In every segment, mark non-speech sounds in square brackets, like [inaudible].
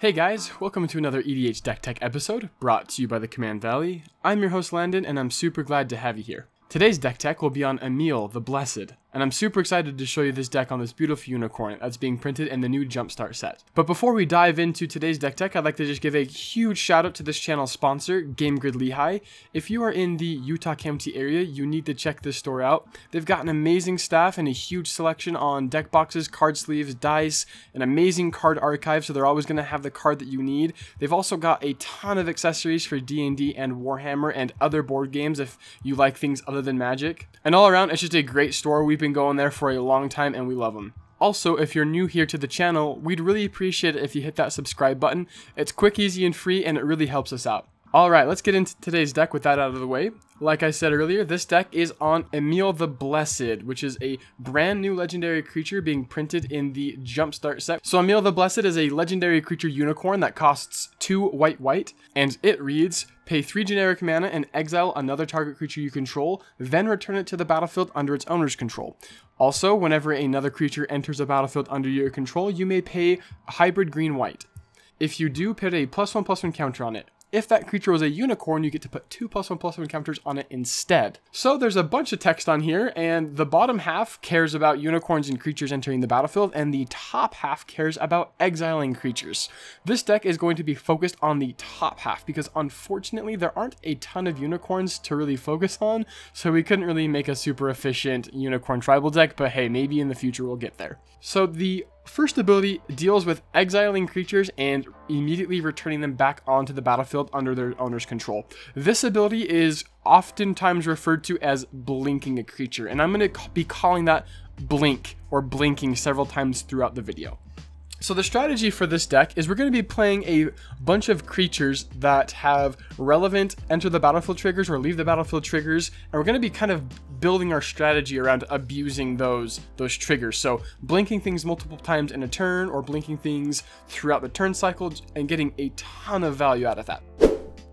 Hey guys, welcome to another EDH Deck Tech episode brought to you by the Command Valley. I'm your host Landon and I'm super glad to have you here. Today's deck tech will be on Emiel the Blessed, and I'm super excited to show you this deck on this beautiful unicorn that's being printed in the new Jumpstart set. But before we dive into today's deck tech, I'd like to just give a huge shout out to this channel's sponsor, Game Grid Lehigh. If you are in the Utah County area, you need to check this store out. They've got an amazing staff and a huge selection on deck boxes, card sleeves, dice, an amazing card archive, so they're always going to have the card that you need. They've also got a ton of accessories for D&D and Warhammer and other board games if you like things other than Magic. And all around, it's just a great store. We've been going there for a long time and we love them. Also, if you're new here to the channel, we'd really appreciate it if you hit that subscribe button. It's quick, easy, and free, and it really helps us out. Alright, let's get into today's deck with that out of the way. Like I said earlier, this deck is on Emiel the Blessed, which is a brand new legendary creature being printed in the Jumpstart set. So Emiel the Blessed is a legendary creature unicorn that costs 2 white white, and it reads, pay 3 generic mana and exile another target creature you control, then return it to the battlefield under its owner's control. Also, whenever another creature enters a battlefield under your control, you may pay hybrid green-white. If you do, put a plus 1 plus 1 counter on it. If that creature was a unicorn, you get to put two plus one plus one counters on it instead. So there's a bunch of text on here, and the bottom half cares about unicorns and creatures entering the battlefield, and the top half cares about exiling creatures. This deck is going to be focused on the top half, because unfortunately there aren't a ton of unicorns to really focus on, so we couldn't really make a super efficient unicorn tribal deck, but hey, maybe in the future we'll get there. So the First ability deals with exiling creatures and immediately returning them back onto the battlefield under their owner's control. This ability is oftentimes referred to as blinking a creature, and I'm going to be calling that blink or blinking several times throughout the video. So the strategy for this deck is we're going to be playing a bunch of creatures that have relevant enter the battlefield triggers or leave the battlefield triggers, and we're going to be kind of building our strategy around abusing those those triggers. So blinking things multiple times in a turn or blinking things throughout the turn cycle and getting a ton of value out of that.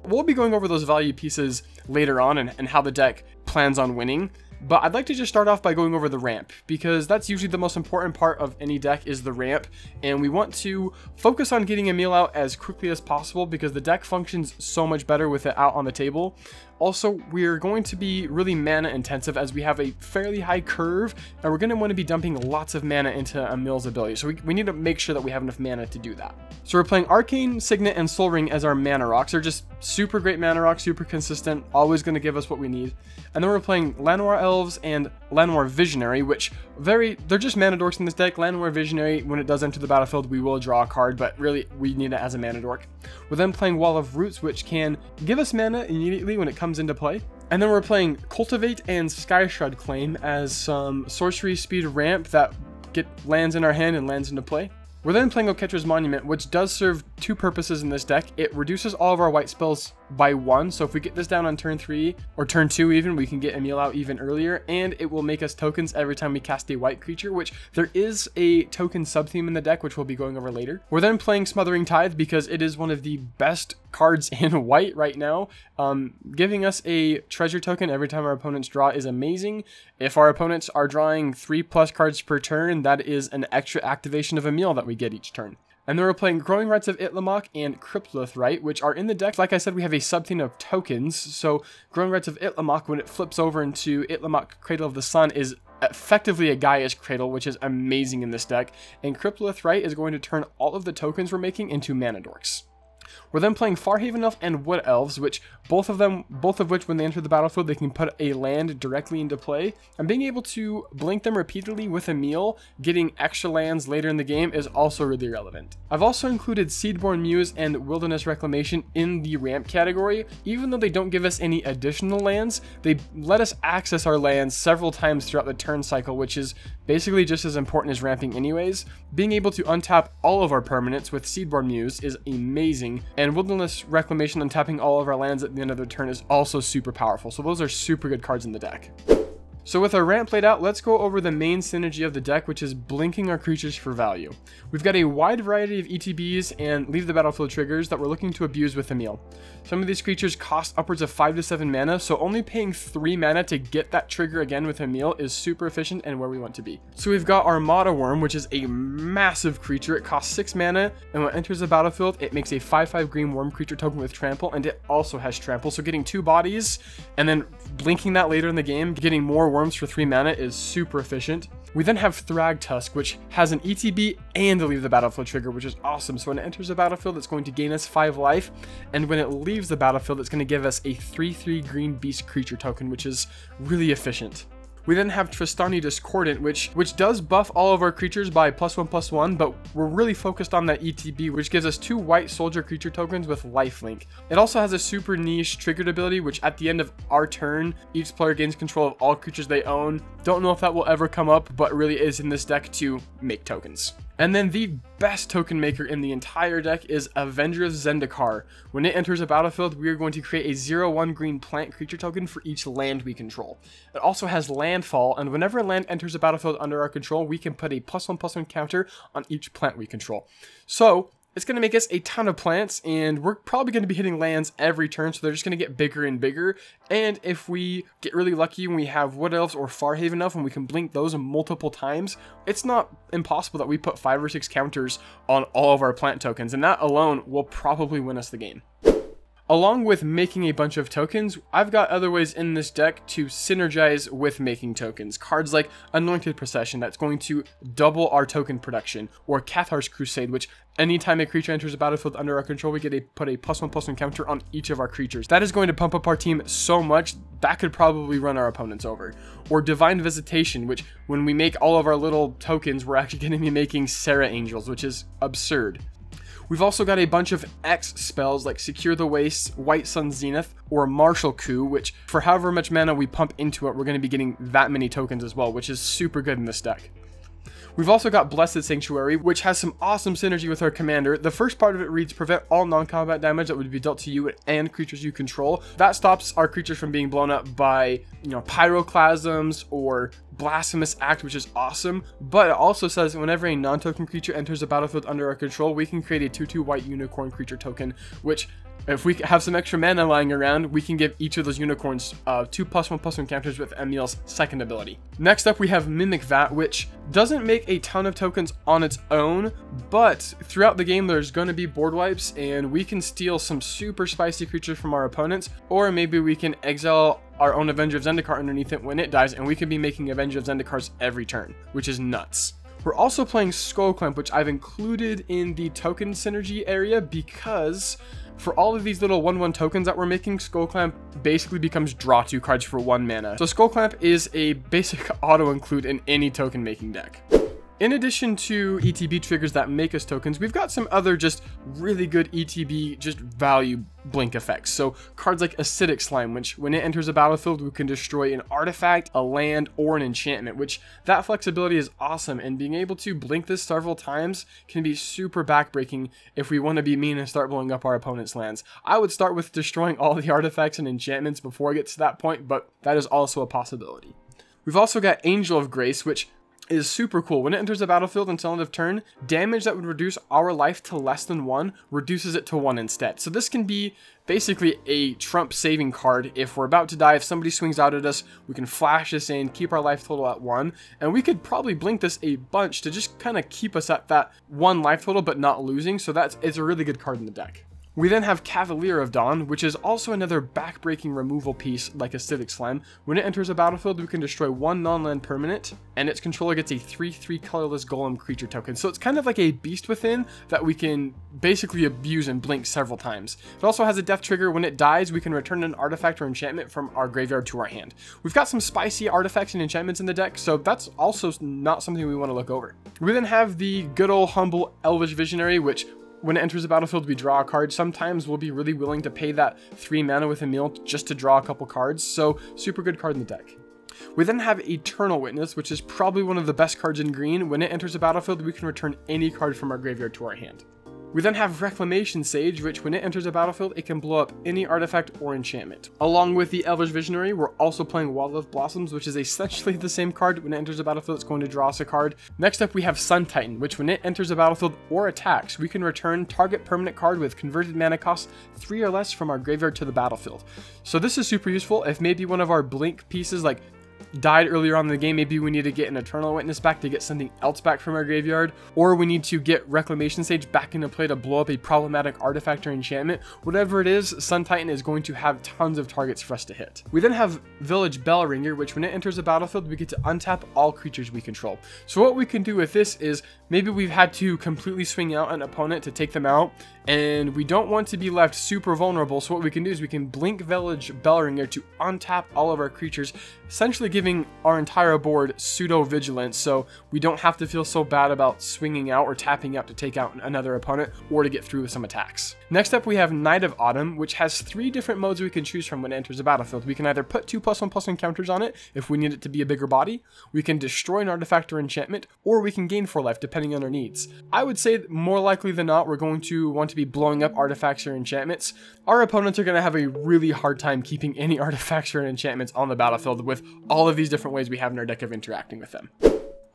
We'll be going over those value pieces later on and, and how the deck plans on winning. But I'd like to just start off by going over the ramp, because that's usually the most important part of any deck is the ramp, and we want to focus on getting Emiel out as quickly as possible because the deck functions so much better with it out on the table. Also, we're going to be really mana intensive as we have a fairly high curve, and we're going to want to be dumping lots of mana into Emiel's ability, so we, we need to make sure that we have enough mana to do that. So we're playing Arcane, Signet, and Soul Ring as our mana rocks. They're just super great mana rocks, super consistent, always going to give us what we need. And then we're playing Llanowar Elves and Llanowar Visionary, which very, they're just mana dorks in this deck. Llanowar Visionary, when it does enter the battlefield, we will draw a card, but really, we need it as a mana dork. We're then playing Wall of Roots, which can give us mana immediately when it comes into play. And then we're playing Cultivate and Skyshroud Claim as some sorcery speed ramp that get lands in our hand and lands into play. We're then playing Oketra's Monument, which does serve two purposes in this deck. It reduces all of our white spells by one, so if we get this down on turn three, or turn two even, we can get Emiel out even earlier, and it will make us tokens every time we cast a white creature, which there is a token sub-theme in the deck, which we'll be going over later. We're then playing Smothering Tithe because it is one of the best cards in [laughs] white right now. Um, giving us a treasure token every time our opponents draw is amazing. If our opponents are drawing three plus cards per turn, that is an extra activation of Emiel that we get each turn. And then we're playing Growing Rites of Itlimoc and Cryptolith Rite, which are in the deck. Like I said, we have a sub-theme of tokens. So Growing Rites of Itlimoc, when it flips over into Itlimoc Cradle of the Sun, is effectively a Gaea's Cradle, which is amazing in this deck. And Cryptolith Rite is going to turn all of the tokens we're making into mana dorks. We're then playing Farhaven Elf and Wood Elves, which both of them, both of which when they enter the battlefield, they can put a land directly into play. And being able to blink them repeatedly with Emiel, getting extra lands later in the game is also really relevant. I've also included Seedborn Muse and Wilderness Reclamation in the ramp category. Even though they don't give us any additional lands, they let us access our lands several times throughout the turn cycle, which is basically just as important as ramping anyways. Being able to untap all of our permanents with Seedborn Muse is amazing, and Wilderness Reclamation untapping all of our lands at the end of their turn is also super powerful, so those are super good cards in the deck. So with our ramp played out, let's go over the main synergy of the deck, which is blinking our creatures for value. We've got a wide variety of ETBs and leave the battlefield triggers that we're looking to abuse with Emiel. Some of these creatures cost upwards of 5 to 7 mana, so only paying 3 mana to get that trigger again with Emiel is super efficient and where we want to be. So we've got our Armada Worm, which is a massive creature. It costs 6 mana, and when it enters the battlefield, it makes a 5-5 green worm creature token with trample, and it also has trample. So getting two bodies, and then blinking that later in the game, getting more worms for 3 mana is super efficient. We then have Thragtusk, which has an ETB and a leave the battlefield trigger, which is awesome. So when it enters the battlefield, it's going to gain us 5 life, and when it leaves the battlefield, it's going to give us a 3-3 green beast creature token, which is really efficient. We then have Trostani Discordant, which which does buff all of our creatures by plus one plus one, but we're really focused on that ETB, which gives us two white soldier creature tokens with lifelink. It also has a super niche triggered ability, which at the end of our turn, each player gains control of all creatures they own. Don't know if that will ever come up, but really is in this deck to make tokens. And then the best token maker in the entire deck is Avenger of Zendikar. When it enters a battlefield, we are going to create a 0-1 green plant creature token for each land we control. It also has landfall, and whenever a land enters a battlefield under our control, we can put a plus 1 plus 1 counter on each plant we control. So, it's going to make us a ton of plants, and we're probably going to be hitting lands every turn, so they're just going to get bigger and bigger. And if we get really lucky and we have Wood Elves or Farhaven Elf and we can blink those multiple times, it's not impossible that we put 5 or 6 counters on all of our plant tokens, and that alone will probably win us the game. Along with making a bunch of tokens, I've got other ways in this deck to synergize with making tokens. Cards like Anointed Procession, that's going to double our token production, or Cathar's Crusade, which anytime a creature enters a battlefield under our control, we get a put a plus one plus one counter on each of our creatures. That is going to pump up our team so much, that could probably run our opponents over. Or Divine Visitation, which when we make all of our little tokens, we're actually going to be making Serra Angels, which is absurd. We've also got a bunch of X spells like Secure the Waste, White Sun Zenith, or Martial Coup, which for however much mana we pump into it, we're going to be getting that many tokens as well, which is super good in this deck. We've also got Blessed Sanctuary, which has some awesome synergy with our commander. The first part of it reads prevent all non-combat damage that would be dealt to you and creatures you control. That stops our creatures from being blown up by, you know, pyroclasms or blasphemous act, which is awesome. But it also says whenever a non-token creature enters the battlefield under our control, we can create a 2-2 white unicorn creature token, which if we have some extra mana lying around, we can give each of those unicorns uh, two plus one plus one counters with Emiel's second ability. Next up, we have Mimic Vat, which doesn't make a ton of tokens on its own, but throughout the game, there's going to be board wipes, and we can steal some super spicy creatures from our opponents, or maybe we can exile our own Avenger of Zendikar underneath it when it dies, and we can be making Avenger of Zendikars every turn, which is nuts. We're also playing Skullclamp, which I've included in the token synergy area because for all of these little 1-1 tokens that we're making, Skullclamp basically becomes draw 2 cards for 1 mana. So Skullclamp is a basic [laughs] auto-include in any token making deck. In addition to ETB triggers that make us tokens, we've got some other just really good ETB just value blink effects. So cards like Acidic Slime, which when it enters a battlefield, we can destroy an artifact, a land, or an enchantment, which that flexibility is awesome. And being able to blink this several times can be super backbreaking if we want to be mean and start blowing up our opponent's lands. I would start with destroying all the [laughs] artifacts and enchantments before I get to that point, but that is also a possibility. We've also got Angel of Grace, which is super cool. When it enters the battlefield until end of turn, damage that would reduce our life to less than 1 reduces it to 1 instead. So this can be basically a trump saving card. If we're about to die, if somebody swings out at us, we can flash this in, keep our life total at 1, and we could probably blink this a bunch to just kind of keep us at that 1 life total but not losing. So that's it's a really good card in the deck. We then have Cavalier of Dawn, which is also another backbreaking removal piece like Acidic Slime. When it enters a battlefield, we can destroy one non-land permanent, and its controller gets a 3-3 colorless golem creature token. So it's kind of like a Beast Within that we can basically abuse and blink several times. It also has a death trigger. When it dies, we can return an artifact or enchantment from our graveyard to our hand. We've got some spicy artifacts and enchantments in the deck, so that's also not something we want to look over. We then have the good old humble Elvish Visionary, which when it enters the battlefield, we draw a card. Sometimes we'll be really willing to pay that 3 mana with Emiel just to draw a couple cards, so super good card in the deck. We then have Eternal Witness, which is probably one of the best cards in green. When it enters the battlefield, we can return any card from our graveyard to our hand. We then have Reclamation Sage, which when it enters a battlefield, it can blow up any artifact or enchantment. Along with the Elvish Visionary, we're also playing Wall of Blossoms, which is essentially [laughs] the same card. When it enters a battlefield, it's going to draw us a card. Next up, we have Sun Titan, which when it enters a battlefield or attacks, we can return target permanent card with converted mana cost 3 or less from our graveyard to the battlefield. So this is super useful if maybe one of our blink pieces like died earlier on in the game, maybe we need to get an Eternal Witness back to get something else back from our graveyard, or we need to get Reclamation Sage back into play to blow up a problematic artifact or enchantment. Whatever it is, Sun Titan is going to have tons of targets for us to hit. We then have Village Bellringer, which when it enters a battlefield, we get to untap all creatures we control. So what we can do with this is maybe we've had to completely swing out an opponent to take them out, and we don't want to be left super vulnerable. So what we can do is we can blink Village Bellringer to untap all of our creatures, essentially giving our entire board pseudo vigilance. So we don't have to feel so bad about swinging out or tapping out to take out another opponent or to get through with some attacks. Next up, we have Knight of Autumn, which has three different modes we can choose from when it enters a battlefield. We can either put two plus one plus one counters on it if we need it to be a bigger body. We can destroy an artifact or enchantment, or we can gain four life depending on our needs. I would say more likely than not, we're going to want to be blowing up artifacts or enchantments, our opponents are going to have a really hard time keeping [laughs] any artifacts or enchantments on the battlefield with all of these different ways we have in our deck of interacting with them.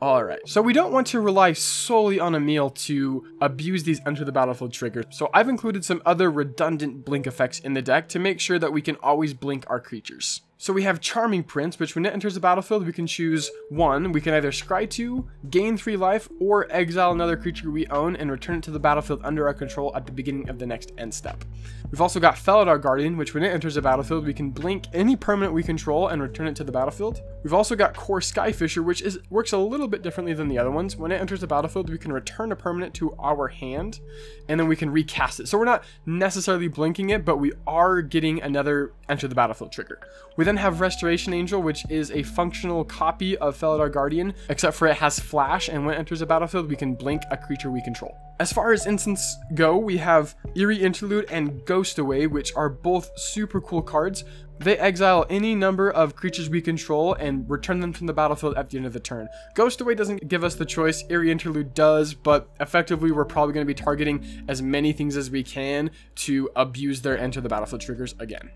Alright, so we don't want to rely solely on Emiel to abuse these enter the battlefield triggers, so I've included some other redundant blink effects in the deck to make sure that we can always blink our creatures. So we have Charming Prince, which when it enters the battlefield, we can choose one. We can either scry two, gain three life, or exile another creature we own and return it to the battlefield under our control at the beginning of the next end step. We've also got Felidar Guardian, which when it enters the battlefield, we can blink any permanent we control and return it to the battlefield. We've also got Kor Skyfisher, which is works a little bit differently than the other ones. When it enters the battlefield, we can return a permanent to our hand, and then we can recast it. So we're not necessarily blinking it, but we are getting another enter the battlefield trigger. Then have Restoration Angel, which is a functional copy of Felidar Guardian, except for it has flash, and when it enters a battlefield, we can blink a creature we control. As far as instants go, we have Eerie Interlude and Ghostway, which are both super cool cards. They exile any number of creatures we control and return them from the battlefield at the end of the turn. Ghostway doesn't give us the choice, Eerie Interlude does, but effectively we're probably going to be targeting as many things as we can to abuse their enter the battlefield triggers again.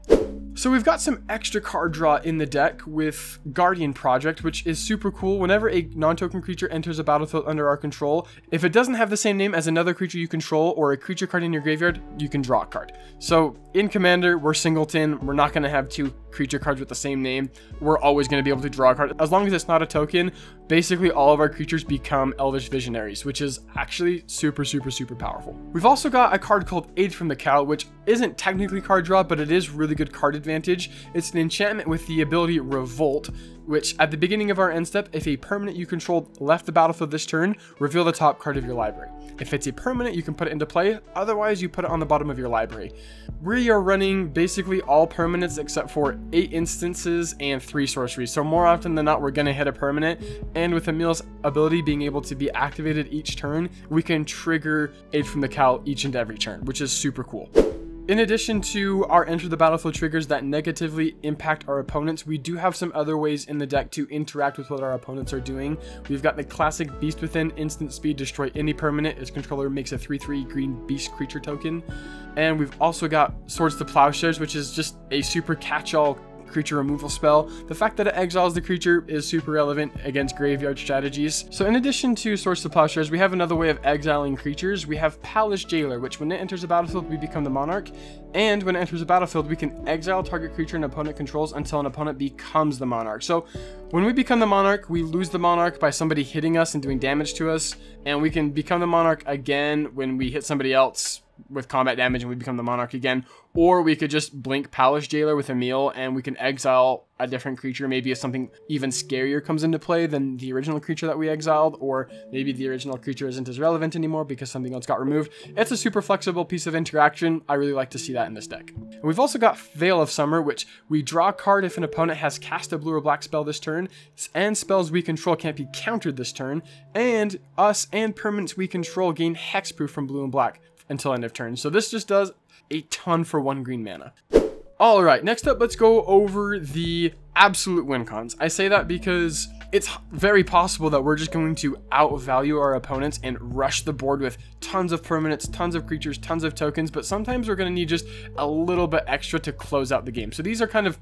So we've got some extra card draw in the deck with Guardian Project, which is super cool. Whenever a non-token creature enters a battlefield under our control, if it doesn't have the same name as another creature you control or a creature card in your graveyard, you can draw a card. So in Commander, we're singleton. We're not going to have two creature cards with the same name. We're always going to be able to draw a card. As long as it's not a token, basically all of our creatures become Elvish Visionaries, which is actually super, super, super powerful. We've also got a card called Aid from the Cowl, which isn't technically card draw, but it is really good card advantage. It's an enchantment with the ability Revolt, which at the beginning of our end step, if a permanent you controlled left the battlefield this turn, reveal the top card of your library. If it's a permanent, you can put it into play, otherwise you put it on the bottom of your library. We are running basically all permanents except for 8 instances and 3 sorceries, so more often than not we're going to hit a permanent, and with Emiel's ability being able to be activated each turn, we can trigger Aid from the Cowl each and every turn, which is super cool. In addition to our enter the battlefield triggers that negatively impact our opponents, we do have some other ways in the deck to interact with what our opponents are doing. We've got the classic Beast Within, instant speed, destroy any permanent. Its controller makes a 3-3 green beast creature token. And we've also got Swords to Plowshares, which is just a super catch-all creature removal spell. The fact that it exiles the creature is super relevant against graveyard strategies. So in addition to Swords to Plowshares, we have another way of exiling creatures. We have Palace Jailer, which when it enters the battlefield, we become the Monarch. And when it enters the battlefield, we can exile target creature an opponent controls until an opponent becomes the Monarch. So when we become the Monarch, we lose the Monarch by somebody hitting us and doing damage to us. And we can become the Monarch again when we hit somebody else with combat damage and we become the monarch again. Or we could just blink palace jailer with Emiel and we can exile a different creature maybe if something even scarier comes into play than the original creature that we exiled or maybe the original creature isn't as relevant anymore because something else got removed. It's a super flexible piece of interaction. I really like to see that in this deck. And we've also got veil of summer which we draw a card if an opponent has cast a blue or black spell this turn and spells we control can't be countered this turn and us and permanents we control gain hexproof from blue and black until end of turn. So this just does a ton for one green mana. Alright, next up, let's go over the absolute win cons. I say that because it's very possible that we're just going to outvalue our opponents and rush the board with tons of permanents, tons of creatures, tons of tokens, but sometimes we're going to need just a little bit extra to close out the game. So these are kind of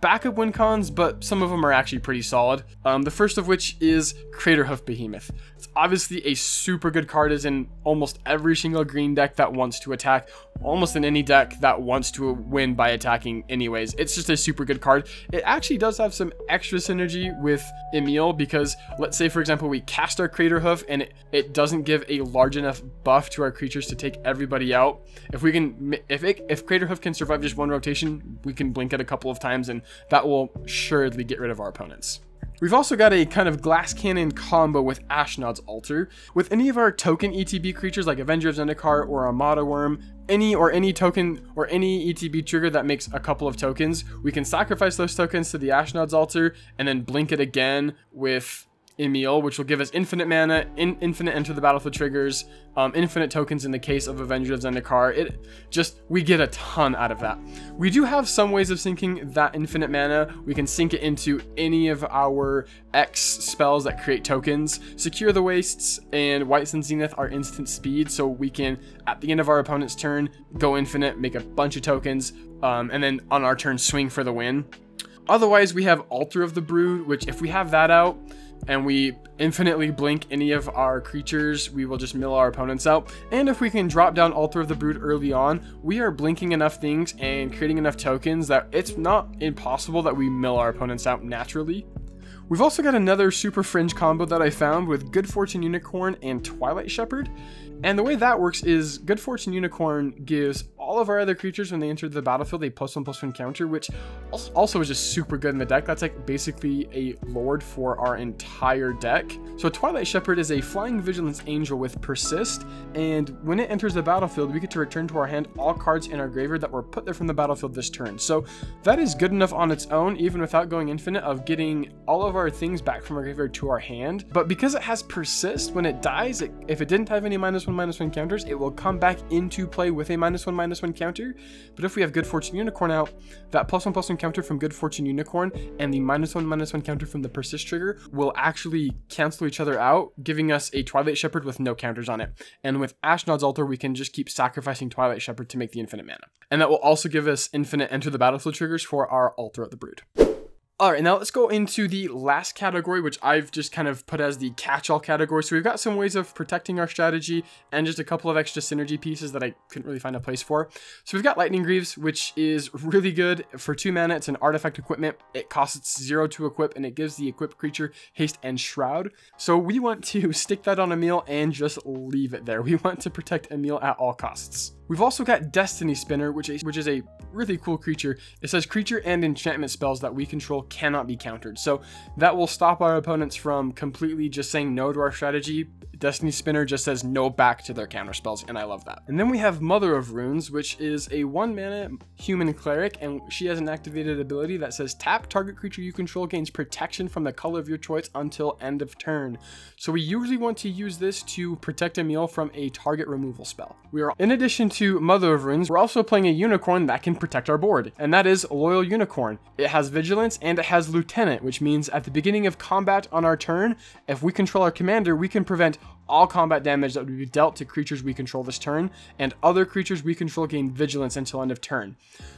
backup win cons, but some of them are actually pretty solid. Um, the first of which is Craterhoof Behemoth. It's obviously a super good card, is in almost every single green deck that wants to attack, almost in any deck that wants to win by attacking anyways. It's just a super good card. It actually does have some extra synergy with Emiel because let's say for example we cast our Craterhoof and it, it doesn't give a large enough buff to our creatures to take everybody out. If we can, if it, if Craterhoof can survive just one rotation, we can blink it a couple of times and that will surely get rid of our opponents. We've also got a kind of glass cannon combo with Ashnod's Altar. With any of our token ETB creatures like Avenger of Zendikar or Armada Worm, any or any token or any ETB trigger that makes a couple of tokens, we can sacrifice those tokens to the Ashnod's Altar and then blink it again with Emiel, which will give us infinite mana, in, infinite enter the battlefield triggers, um, infinite tokens in the case of Avenger of Zendikar. It just, we get a ton out of that. We do have some ways of sinking that infinite mana. We can sink it into any of our X spells that create tokens. Secure the Wastes and White Sun Zenith are instant speed, so we can, at the end of our opponent's turn, go infinite, make a bunch of tokens, um, and then on our turn, swing for the win. Otherwise, we have Altar of the Brood, which if we have that out, and we infinitely blink any of our creatures, we will just mill our opponents out. And if we can drop down Altar of the Brood early on, we are blinking enough things and creating enough tokens that it's not impossible that we mill our opponents out naturally. We've also got another super fringe combo that I found with Good Fortune Unicorn and Twilight Shepherd. And the way that works is Good Fortune Unicorn gives all of our other creatures when they enter the battlefield a plus one plus one counter, which also is just super good in the deck. That's like basically a lord for our entire deck. So Twilight Shepherd is a flying vigilance angel with persist, and when it enters the battlefield, we get to return to our hand all cards in our graveyard that were put there from the battlefield this turn. So that is good enough on its own, even without going infinite, of getting all of our things back from our graveyard to our hand. But because it has persist, when it dies, it, if it didn't have any minus one minus one counters, it will come back into play with a minus one minus one counter. But if we have Good Fortune Unicorn out, that plus one plus one counter from Good Fortune Unicorn and the minus one minus one counter from the Persist trigger will actually cancel each other out, giving us a Twilight Shepherd with no counters on it. And with Ashnod's Altar, we can just keep sacrificing Twilight Shepherd to make the infinite mana. And that will also give us infinite Enter the Battlefield triggers for our Altar of the Brood. All right, now let's go into the last category, which I've just kind of put as the catch-all category. So we've got some ways of protecting our strategy and just a couple of extra synergy pieces that I couldn't really find a place for. So we've got Lightning Greaves, which is really good for two mana. It's an artifact equipment. It costs zero to equip, and it gives the equipped creature haste and shroud. So we want to [laughs] stick that on Emiel and just leave it there. We want to protect Emiel at all costs. We've also got Destiny Spinner, which is, which is a really cool creature. It says creature and enchantment spells that we control cannot be countered. So that will stop our opponents from completely just saying no to our strategy. Destiny Spinner just says no back to their counter spells, and I love that. And then we have Mother of Runes, which is a one mana human cleric, and she has an activated ability that says tap target creature you control gains protection from the color of your choice until end of turn. So we usually want to use this to protect Emiel from a target removal spell. We are, in addition to Mother of Runes, we're also playing a unicorn that can protect our board, and that is Loyal Unicorn. It has Vigilance and it has Lieutenant, which means at the beginning of combat on our turn, if we control our commander, we can prevent all combat damage that would be dealt to creatures we control this turn, and other creatures we control gain vigilance until end of turn.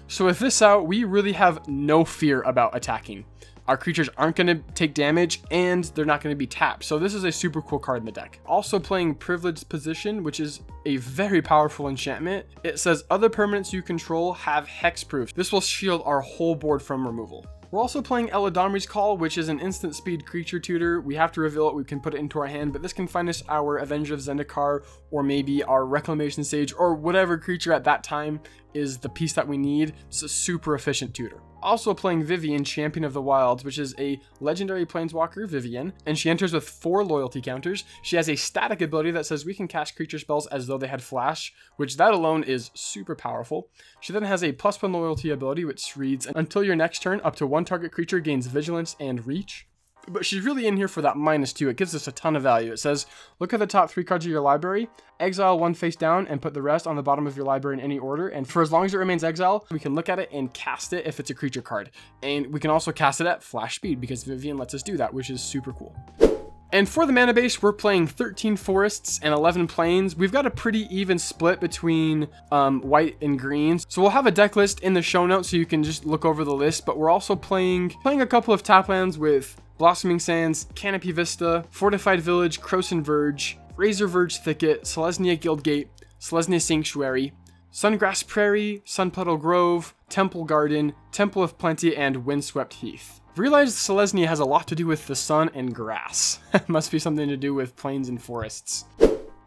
So with this out, we really have no fear about attacking. Our creatures aren't going to take damage and they're not going to be tapped. So this is a super cool card in the deck. Also playing Privileged Position, which is a very powerful enchantment. It says other permanents you control have hexproof. This will shield our whole board from removal. We're also playing Eladamri's Call, which is an instant speed creature tutor. We have to reveal it, we can put it into our hand, but this can find us our Avenger of Zendikar, or maybe our Reclamation Sage, or whatever creature at that time is the piece that we need. It's a super efficient tutor also playing Vivien, Champion of the Wilds, which is a legendary planeswalker, Vivien, and she enters with four loyalty counters. She has a static ability that says we can cast creature spells as though they had flash, which that alone is super powerful. She then has a plus one loyalty ability, which reads, until your next turn, up to one target creature gains vigilance and reach. But she's really in here for that minus two. It gives us a ton of value. It says, look at the top three cards of your library, exile one face down, and put the rest on the bottom of your library in any order. And for as long as it remains exile, we can look at it and cast it if it's a creature card. And we can also cast it at flash speed because Vivien lets us do that, which is super cool. And for the mana base, we're playing 13 forests and 11 plains. We've got a pretty even split between um, white and greens. So we'll have a deck list in the show notes so you can just look over the list. But we're also playing playing a couple of tap lands with Blossoming Sands, Canopy Vista, Fortified Village, Krosan Verge, Razorverge Thicket, Selesnya Guildgate, Selesnya Sanctuary, Sungrass Prairie, Sunpetal Grove, Temple Garden, Temple of Plenty, and Windswept Heath. Realized Selesnya has a lot to do with the sun and grass. [laughs] Must be something to do with plains and forests.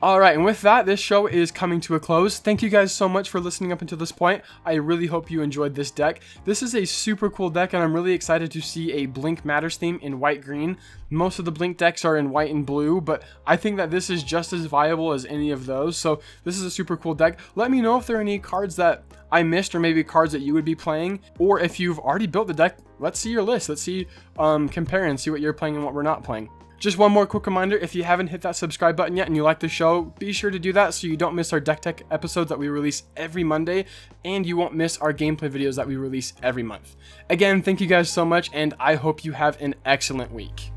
Alright, and with that, this show is coming to a close. Thank you guys so much for listening up until this point. I really hope you enjoyed this deck. This is a super cool deck, and I'm really excited to see a Blink Matters theme in white-green. Most of the Blink decks are in white and blue, but I think that this is just as viable as any of those, so this is a super cool deck. Let me know if there are any cards that I missed, or maybe cards that you would be playing, or if you've already built the deck, let's see your list. Let's see, um, compare and see what you're playing and what we're not playing. Just one more quick reminder, if you haven't hit that subscribe button yet and you like the show, be sure to do that so you don't miss our Deck Tech episodes that we release every Monday, and you won't miss our gameplay videos that we release every month. Again, thank you guys so much, and I hope you have an excellent week.